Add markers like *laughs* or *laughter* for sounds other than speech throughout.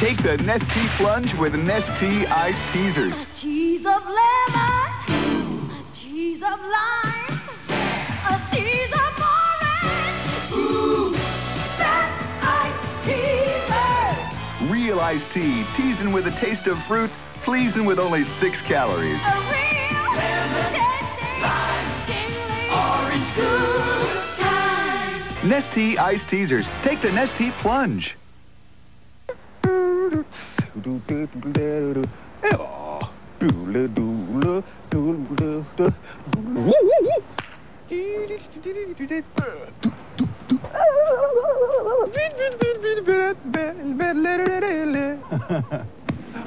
Take the Nestea plunge with Nestea Ice Teasers. A tease of lemon, a tease of lime, a tease of orange. Ooh, that's ice teaser. Real iced tea, teasing with a taste of fruit, pleasing with only six calories. A real lemon, tasty, tingly, orange good time. Nestea Ice Teasers. Take the Nestea plunge. Ah.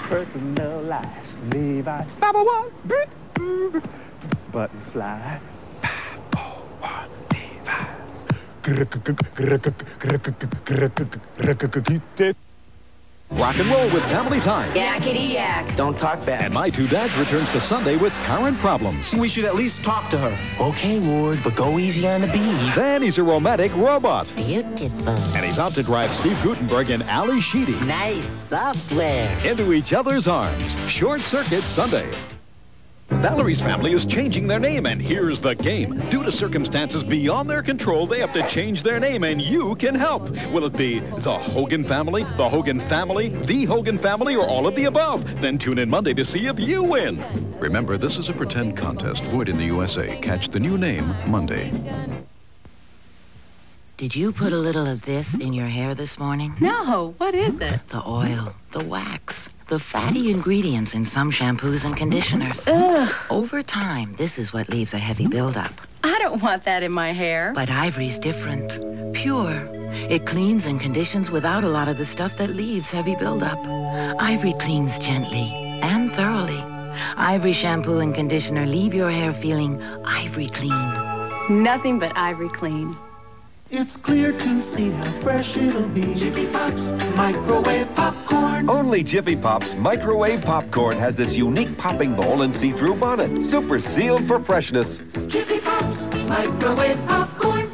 Personalized Levi's. Baba one, butterfly. Baba one, Levi's. Rock and roll with Family Ties. Yakety yak. Don't talk bad. And My Two Dads returns to Sunday with Parent Problems. We should at least talk to her. Okay, Ward, but go easy on the bee. Then he's a romantic robot. Beautiful. And he's out to drive Steve Guttenberg and Ally Sheedy Nice software. into each other's arms. Short Circuit Sunday. Valerie's family is changing their name, and here's the game. Due to circumstances beyond their control, they have to change their name, and you can help. Will it be the Hogan family, the Hogan family, the Hogan family, or all of the above? Then tune in Monday to see if you win. Remember, this is a pretend contest void in the USA. Catch the new name Monday. Did you put a little of this in your hair this morning? No, what is it? The oil, the wax, the fatty ingredients in some shampoos and conditioners. Ugh, Over time, this is what leaves a heavy buildup. I don't want that in my hair. But Ivory's different. Pure. It cleans and conditions without a lot of the stuff that leaves heavy buildup. Ivory cleans gently and thoroughly. Ivory shampoo and conditioner leave your hair feeling ivory clean. Nothing but ivory clean. It's clear to see how fresh it'll be. Jiffy Pops, microwave popcorn. Only Jiffy Pop's microwave popcorn has this unique popping bowl and see-through bonnet. Super sealed for freshness. Jiffy Pops, microwave popcorn.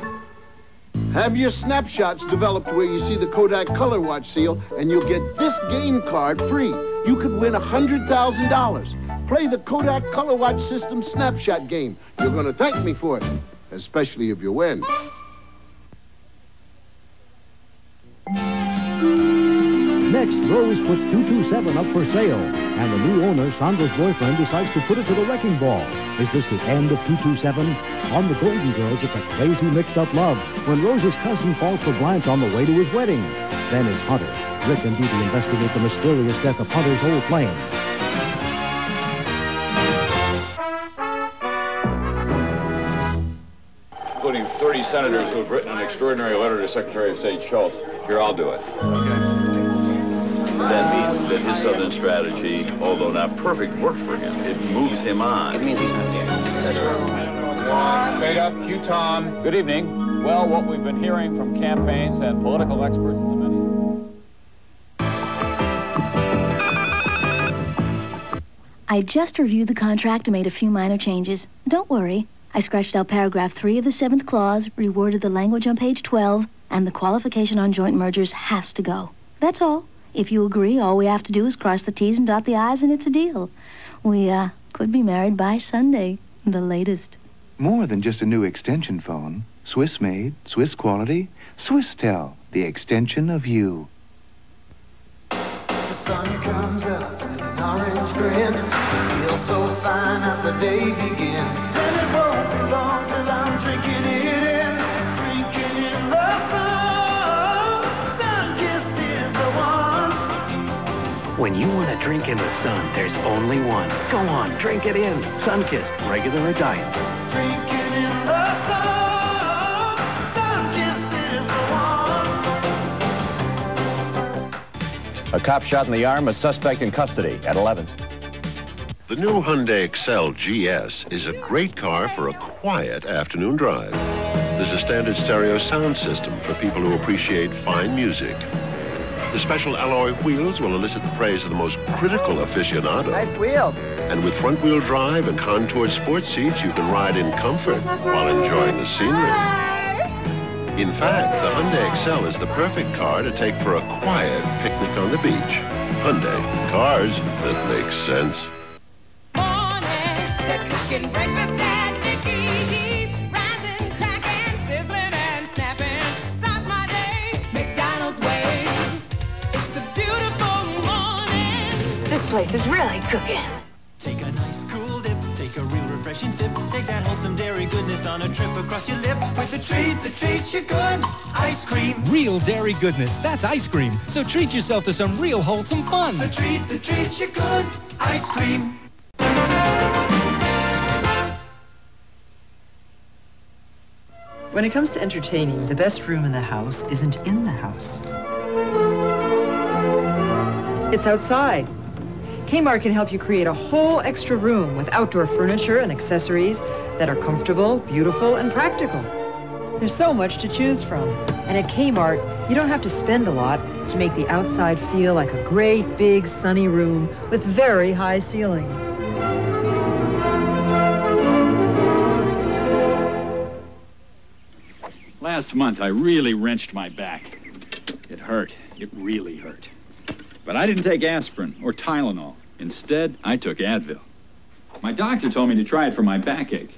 Have your snapshots developed where you see the Kodak Color Watch seal, and you'll get this game card free. You could win $100,000. Play the Kodak Color Watch System snapshot game. You're going to thank me for it, especially if you win. Next, Rose puts 227 up for sale, and the new owner, Sandra's boyfriend, decides to put it to the wrecking ball. Is this the end of 227? On the Golden Girls, it's a crazy mixed-up love when Rose's cousin falls for Blanche on the way to his wedding. Then it's Hunter. Rick and Dee investigate the mysterious death of Hunter's old flame. including 30 senators who have written an extraordinary letter to Secretary of State Shultz. Here, I'll do it. That means that his Southern strategy, although not perfect, worked for him. It moves him on. It means he's not dead. That's right. Fade up, Q Tom. Good evening. Well, what we've been hearing from campaigns and political experts in the many. I just reviewed the contract and made a few minor changes. Don't worry. I scratched out paragraph 3 of the seventh clause, reworded the language on page 12, and the qualification on joint mergers has to go. That's all. If you agree, all we have to do is cross the T's and dot the I's, and it's a deal. We, uh, could be married by Sunday, the latest. More than just a new extension phone. Swiss made, Swiss quality, Swisstel, the extension of you. The sun comes up with an orange grin. Feels so fine as the day begins. When you want to drink in the sun, there's only one. Go on, drink it in. Sunkist, regular or diet. Drinking in the sun. Sunkist is the one. A cop shot in the arm, a suspect in custody at 11. The new Hyundai Excel GS is a great car for a quiet afternoon drive. There's a standard stereo sound system for people who appreciate fine music. The special alloy wheels will elicit the praise of the most critical aficionado. Nice wheels. And with front-wheel drive and contoured sports seats, you can ride in comfort while enjoying the scenery. In fact, the Hyundai Excel is the perfect car to take for a quiet picnic on the beach. Hyundai, cars that make sense. They're place is really cooking. Take a nice cool dip, take a real refreshing sip. Take that wholesome dairy goodness on a trip across your lip with a treat that treats you good. Ice cream. Real dairy goodness, that's ice cream. So treat yourself to some real wholesome fun. A treat that treats you good. Ice cream. When it comes to entertaining, the best room in the house isn't in the house. It's outside. Kmart can help you create a whole extra room with outdoor furniture and accessories that are comfortable, beautiful, and practical. There's so much to choose from. And at Kmart, you don't have to spend a lot to make the outside feel like a great, big, sunny room with very high ceilings. Last month, I really wrenched my back. It hurt. It really hurt. But I didn't take aspirin or Tylenol. Instead, I took Advil. My doctor told me to try it for my backache.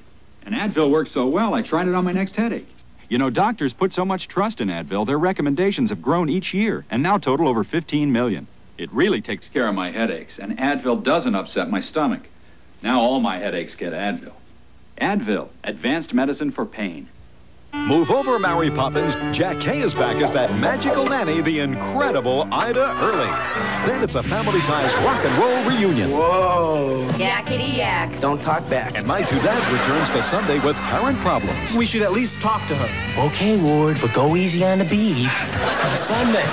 And Advil worked so well, I tried it on my next headache. You know, doctors put so much trust in Advil, their recommendations have grown each year and now total over 15 million. It really takes care of my headaches, and Advil doesn't upset my stomach. Now all my headaches get Advil. Advil, advanced medicine for pain. Move over, Mary Poppins. Jackée is back as that magical nanny, the incredible Ida Early. Then it's a Family Ties rock and roll reunion. Whoa. Yakety yak. Don't talk back. And My Two Dads returns to Sunday with parent problems. We should at least talk to her. Okay, Ward, but go easy on the beef. Sunday.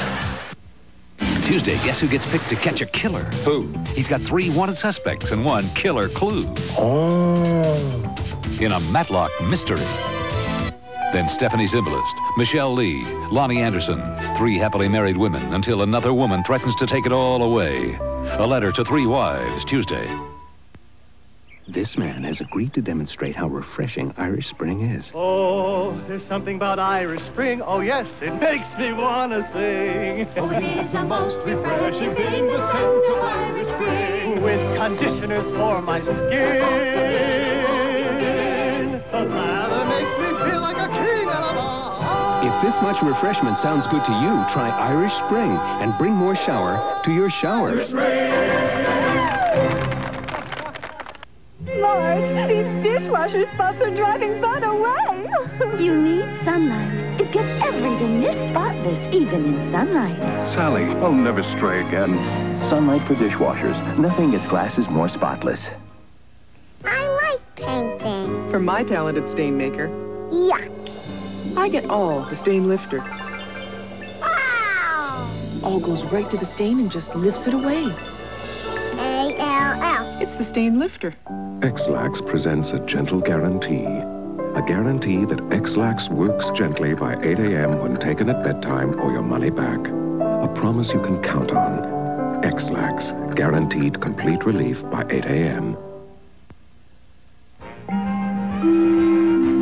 Tuesday, guess who gets picked to catch a killer? Who? He's got three wanted suspects and one killer clue. Oh. In a Matlock mystery. Then Stephanie Zimbalist, Michele Lee, Loni Anderson, three happily married women until another woman threatens to take it all away. A letter to three wives, Tuesday. This man has agreed to demonstrate how refreshing Irish Spring is. Oh, there's something about Irish Spring. Oh, yes, it makes me want to sing. *laughs* Oh, it is the most refreshing thing, the scent of Irish Spring. With conditioners for my skin. If this much refreshment sounds good to you, try Irish Spring and bring more shower to your shower. Marge, these dishwasher spots are driving Bud away. You need sunlight. It gets everything this spotless, even in sunlight. Sally, I'll never stray again. Sunlight for dishwashers. Nothing gets glasses more spotless. I like painting. For my talented stain maker, Yuck. I get all the stain lifter. Wow. All goes right to the stain and just lifts it away. A-L-L. It's the stain lifter. Ex-Lax presents a gentle guarantee. A guarantee that Ex-Lax works gently by 8 a.m. when taken at bedtime or your money back. A promise you can count on. Ex-Lax, guaranteed complete relief by 8 a.m.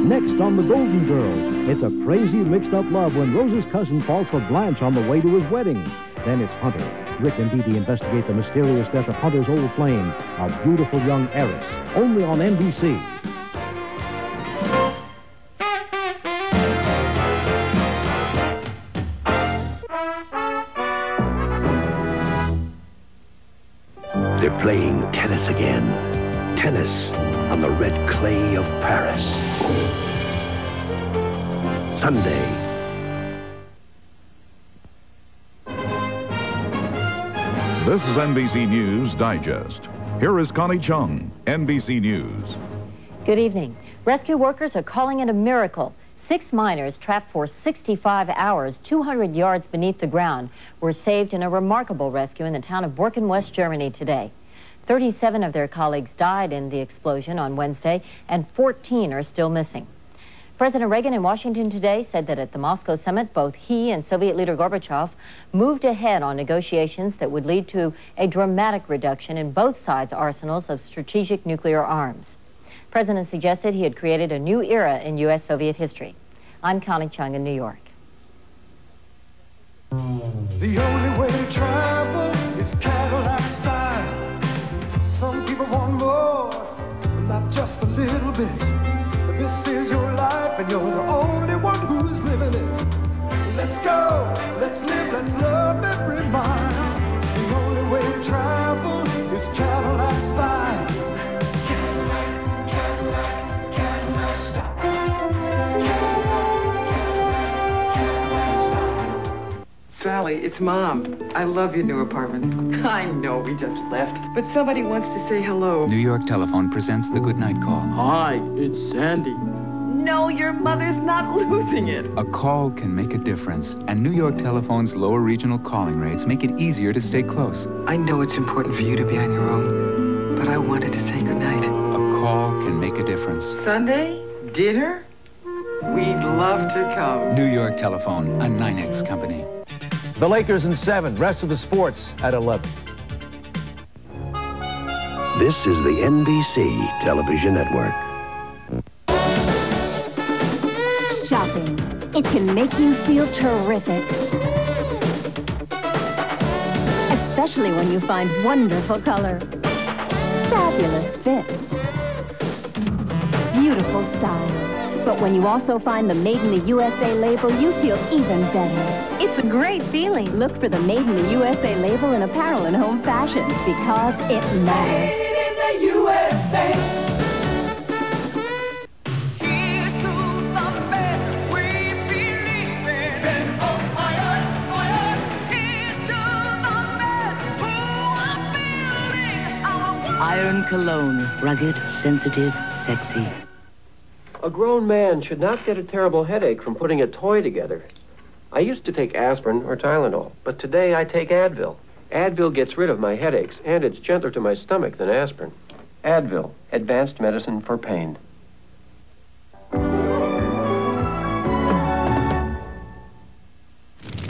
Next on The Golden Girls, it's a crazy mixed-up love when Rose's cousin falls for Blanche on the way to his wedding. Then it's Hunter. Rick and Dee Dee investigate the mysterious death of Hunter's old flame, a beautiful young heiress, only on NBC. Sunday. This is NBC News Digest. Here is Connie Chung, NBC News. Good evening. Rescue workers are calling it a miracle. Six miners trapped for 65 hours, 200 yards beneath the ground, were saved in a remarkable rescue in the town of Borken, West Germany today. 37 of their colleagues died in the explosion on Wednesday, and 14 are still missing. President Reagan in Washington today said that at the Moscow summit, both he and Soviet leader Gorbachev moved ahead on negotiations that would lead to a dramatic reduction in both sides' arsenals of strategic nuclear arms. President suggested he had created a new era in U.S.-Soviet history. I'm Connie Chung in New York. The only way to travel is Cadillac style. Some people want more, not just a little bit. And you're the only one who's living it. Let's go, let's live, let's love every mile. The only way to travel is Cadillac style. Cadillac, Cadillac, Cadillac style. Sally, it's Mom. I love your new apartment. *laughs* I know we just left, but somebody wants to say hello. New York Telephone presents the Good Night Call. Hi, it's Sandy. No, your mother's not *laughs* losing it. A call can make a difference, and New York Telephone's lower regional calling rates make it easier to stay close. I know it's important for you to be on your own, but I wanted to say goodnight. A call can make a difference. Sunday? Dinner? We'd love to come. New York Telephone, a NYNEX company. The Lakers in seven. Rest of the sports at 11. This is the NBC Television Network. Can make you feel terrific. Especially when you find wonderful color. Fabulous fit. Beautiful style. But when you also find the Made in the USA label, you feel even better. It's a great feeling. Look for the Made in the USA label in apparel and home fashions because it matters. Made in the USA. Cologne. Rugged, sensitive, sexy. A grown man should not get a terrible headache from putting a toy together. I used to take aspirin or Tylenol, but today I take Advil. Advil gets rid of my headaches, and it's gentler to my stomach than aspirin. Advil, advanced medicine for pain.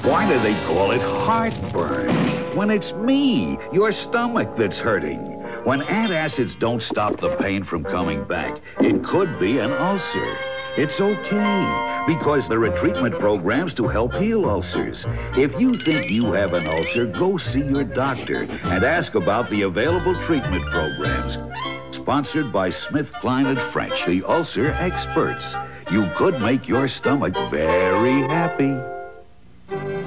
Why do they call it heartburn? When it's me, your stomach, that's hurting. When antacids don't stop the pain from coming back, it could be an ulcer. It's okay, because there are treatment programs to help heal ulcers. If you think you have an ulcer, go see your doctor and ask about the available treatment programs. Sponsored by Smith, Kline, and French, the ulcer experts. You could make your stomach very happy.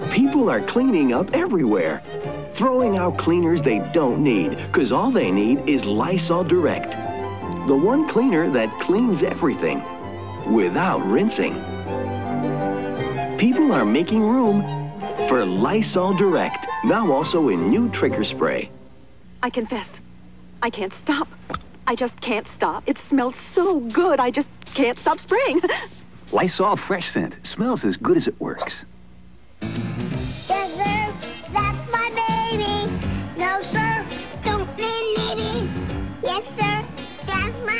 People are cleaning up everywhere. Throwing out cleaners they don't need, because all they need is Lysol Direct. The one cleaner that cleans everything without rinsing. People are making room for Lysol Direct, now also in new trigger spray. I confess, I can't stop. I just can't stop. It smells so good, I just can't stop spraying. *laughs* Lysol Fresh Scent smells as good as it works.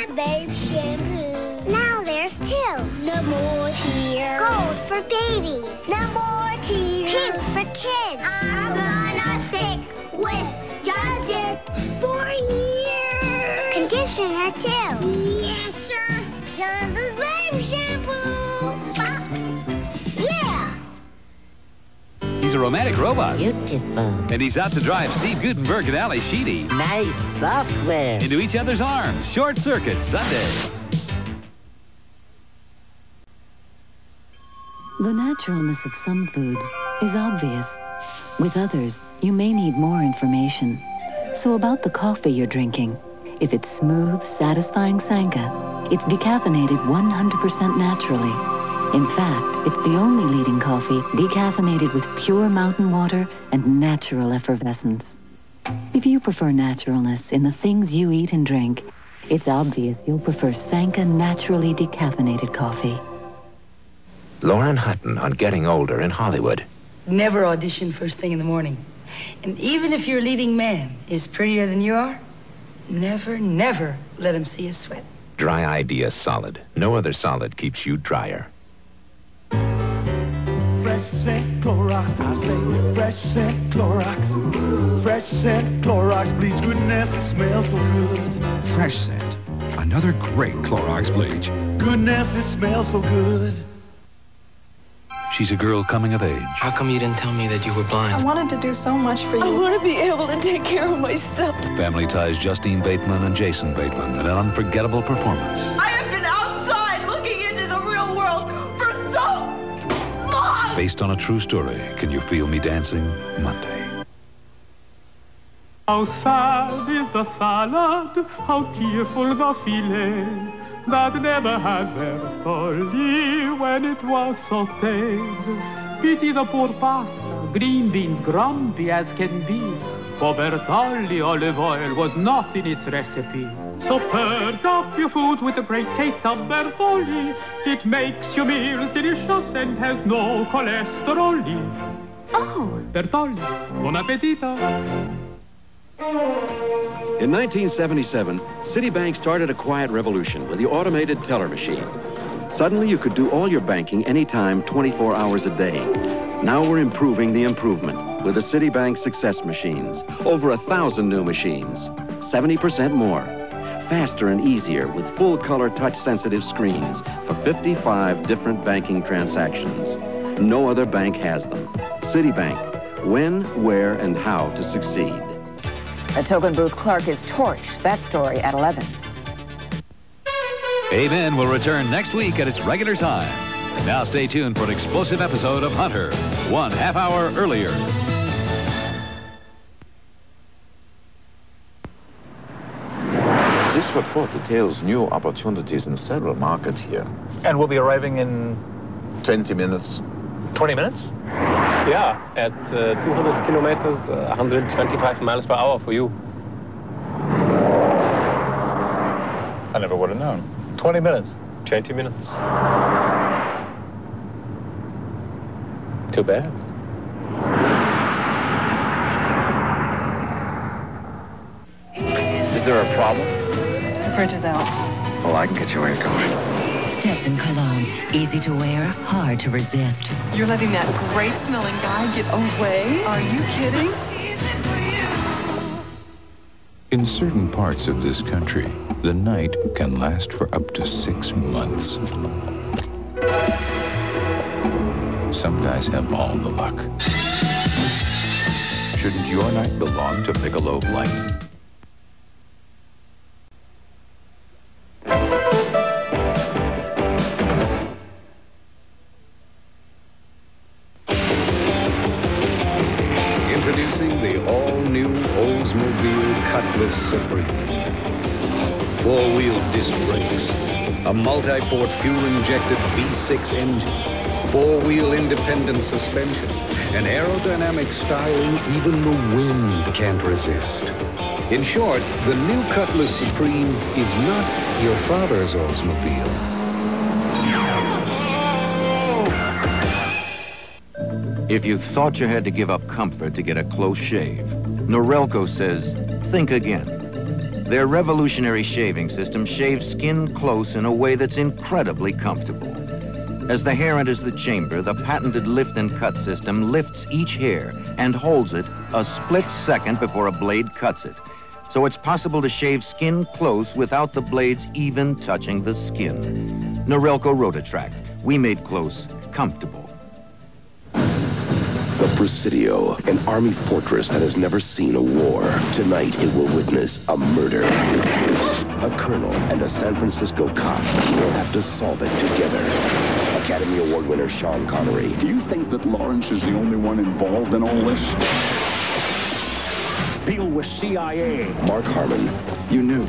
Babe shampoo. Now there's two. No more tears. Gold for babies. No more tears. Pink for kids. I'm gonna stick with Johnson for years. Conditioner too. Yes, sir. Johnson's babe shampoo. Ah. Yeah. He's a romantic robot. Beautiful. And he's out to drive Steve Guttenberg and Ally Sheedy Nice software. into each other's arms. Short Circuit Sunday. The naturalness of some foods is obvious. With others, you may need more information. So about the coffee you're drinking. If it's smooth, satisfying Sanka, it's decaffeinated 100% naturally. In fact, it's the only leading coffee decaffeinated with pure mountain water and natural effervescence. If you prefer naturalness in the things you eat and drink, it's obvious you'll prefer Sanka naturally decaffeinated coffee. Lauren Hutton on Getting Older in Hollywood. Never audition first thing in the morning. And even if your leading man is prettier than you are, never, never let him see you sweat. Dry Idea Solid. No other solid keeps you drier. Fresh scent Clorox, I say fresh scent Clorox. Fresh scent Clorox bleach goodness, it smells so good. Fresh scent. Another great Clorox bleach. Goodness, it smells so good. she's a girl coming of age. How come you didn't tell me that you were blind? I wanted to do so much for you. I want to be able to take care of myself. Family ties Justine Bateman and Jason Bateman in an unforgettable performance. I Based on a true story, Can You Feel Me Dancing? Monday. How sad is the salad, how tearful the filet, that never had Bertolli when it was sautéed. Pity the poor pasta, green beans grumpy as can be, for Bertolli olive oil was not in its recipe. So perk up your foods with the great taste of Bertolli. It makes your meals delicious and has no cholesterol. Oh, Bertolli, buon appetito. In 1977, Citibank started a quiet revolution with the automated teller machine. Suddenly, you could do all your banking anytime, 24 hours a day. Now we're improving the improvement with the Citibank Success Machines. Over a thousand new machines, 70% more. Faster and easier with full-color touch-sensitive screens for 55 different banking transactions. No other bank has them. Citibank, when, where, and how to succeed. A token booth clerk is torched. That story at 11. Amen will return next week at its regular time. Now stay tuned for an explosive episode of Hunter, one half hour earlier. This report details new opportunities in several markets here. And we'll be arriving in 20 minutes. 20 minutes? Yeah, at uh, 200 kilometers, uh, 125 miles per hour for you. I never would have known. 20 minutes. 20 minutes. Too bad. Is there a problem? The fridge is out. Well, I can get you where you're going. Stetson Cologne. Easy to wear, hard to resist. You're letting that great smelling guy get away? Are you kidding? In certain parts of this country, the night can last for up to six months. Some guys have all the luck. Shouldn't your night belong to Michelob Light? Supreme. Four-wheel disc brakes, a multi-port fuel-injected V6 engine, four-wheel independent suspension, and aerodynamic styling even the wind can't resist. In short, the new Cutlass Supreme is not your father's Oldsmobile. If you thought you had to give up comfort to get a close shave, Norelco says, think again. Their revolutionary shaving system shaves skin close in a way that's incredibly comfortable. As the hair enters the chamber, the patented lift and cut system lifts each hair and holds it a split second before a blade cuts it. So it's possible to shave skin close without the blades even touching the skin. Norelco Rotatract. We made close comfortable. The Presidio, an army fortress that has never seen a war. Tonight, it will witness a murder. A colonel and a San Francisco cop will have to solve it together. Academy Award winner Sean Connery. Do you think that Lawrence is the only one involved in all this? Deal with CIA. Mark Harmon. You knew.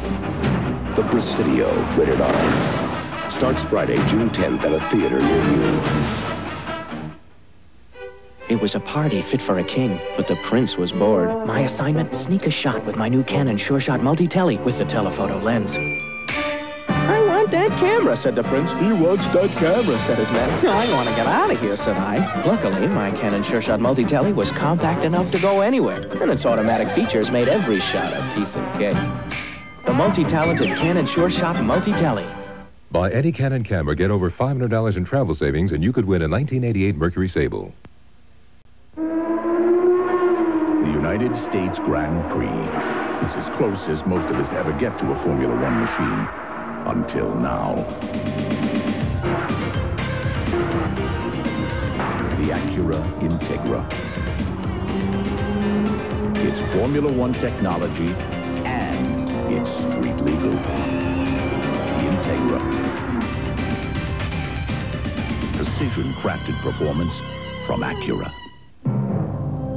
The Presidio, rated R. Starts Friday, June 10th at a theater near you. It was a party fit for a king, but the prince was bored. My assignment, sneak a shot with my new Canon Sure Shot Multi-Tele with the telephoto lens. I want that camera, said the prince. He wants that camera, said his man. I want to get out of here, said I. Luckily, my Canon Sure Shot Multi-Tele was compact enough to go anywhere, and its automatic features made every shot a piece of cake. The multi-talented Canon Sure Shot Multi-Tele. Buy any Canon camera, get over $500 in travel savings, and you could win a 1988 Mercury Sable. The United States Grand Prix. It's as close as most of us ever get to a Formula One machine. Until now. The Acura Integra. It's Formula One technology and it's street legal. The Integra. Precision-crafted performance from Acura.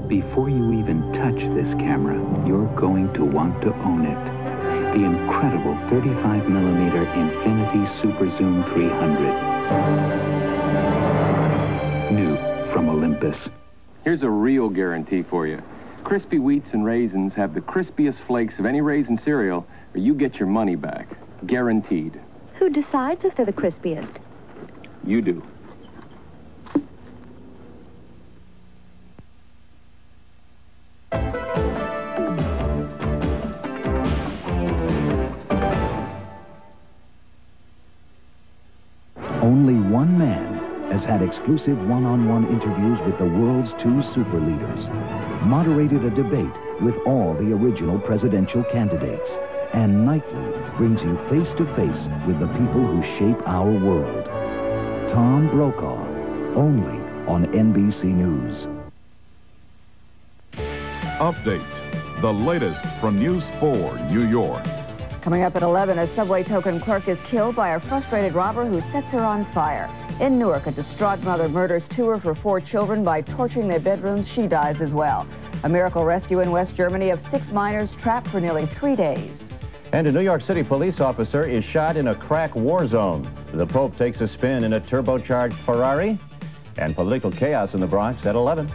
Before you even touch this camera, you're going to want to own it. The incredible 35 millimeter Infinity Super Zoom 300. New from Olympus. Here's a real guarantee for you. Crispy wheats and raisins have the crispiest flakes of any raisin cereal, or you get your money back. Guaranteed. Who decides if they're the crispiest? You do. Exclusive one-on-one interviews with the world's two super leaders, moderated a debate with all the original presidential candidates, and nightly brings you face-to-face with the people who shape our world. Tom Brokaw, only on NBC News. Update. The latest from News 4 New York. Coming up at 11, a subway token clerk is killed by a frustrated robber who sets her on fire. In Newark, a distraught mother murders two of her four children by torching their bedrooms. She dies as well. A miracle rescue in West Germany of six miners trapped for nearly three days. And a New York City police officer is shot in a crack war zone. The Pope takes a spin in a turbocharged Ferrari. And political chaos in the Bronx at 11.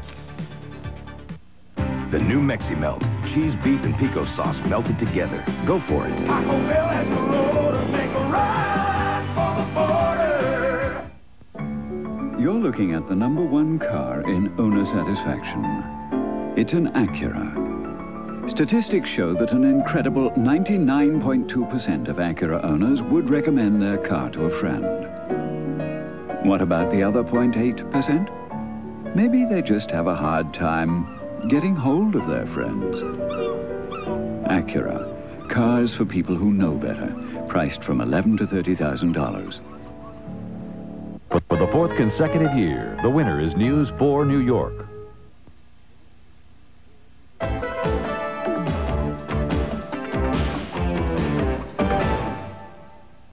The new Mexi Melt. Cheese, beef, and pico sauce melted together. Go for it. Taco Bell has the road to make a ride for the border. You're looking at the number one car in owner satisfaction. It's an Acura. Statistics show that an incredible 99.2% of Acura owners would recommend their car to a friend. What about the other 0.8%? Maybe they just have a hard time getting hold of their friends. Acura, cars for people who know better, priced from eleven to $30,000. For the fourth consecutive year, the winner is News 4 New York.